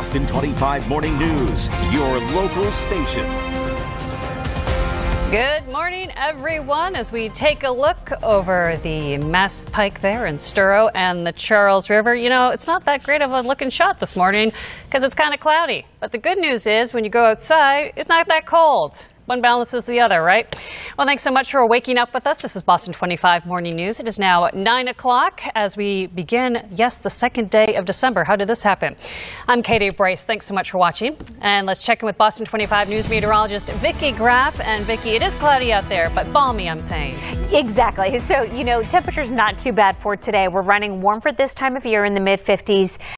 Boston 25 Morning News, your local station. Good morning, everyone. As we take a look over the Mass Pike there in Storrow and the Charles River, you know, it's not that great of a looking shot this morning because it's kind of cloudy. But the good news is when you go outside, it's not that cold. One balances the other, right? Well, thanks so much for waking up with us. This is Boston 25 Morning News. It is now 9 o'clock as we begin, yes, the second day of December. How did this happen? I'm Katie Brace. Thanks so much for watching. And let's check in with Boston 25 News meteorologist Vicki Graf. And Vicki, it is cloudy out there, but balmy, I'm saying. Exactly. So, you know, temperature's not too bad for today. We're running warm for this time of year in the mid 50s.